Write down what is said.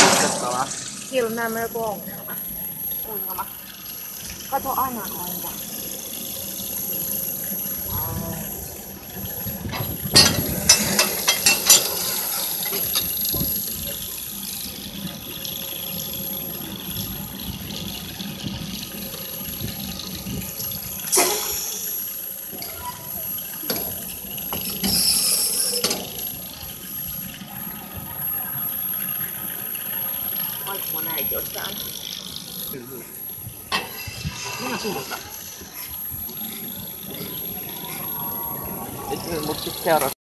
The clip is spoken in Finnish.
on muistettavaa. Siellä on nämä joku ongelma. Ongelma. Kato ないでおっさん。みんそうだった。持ってきてやろう。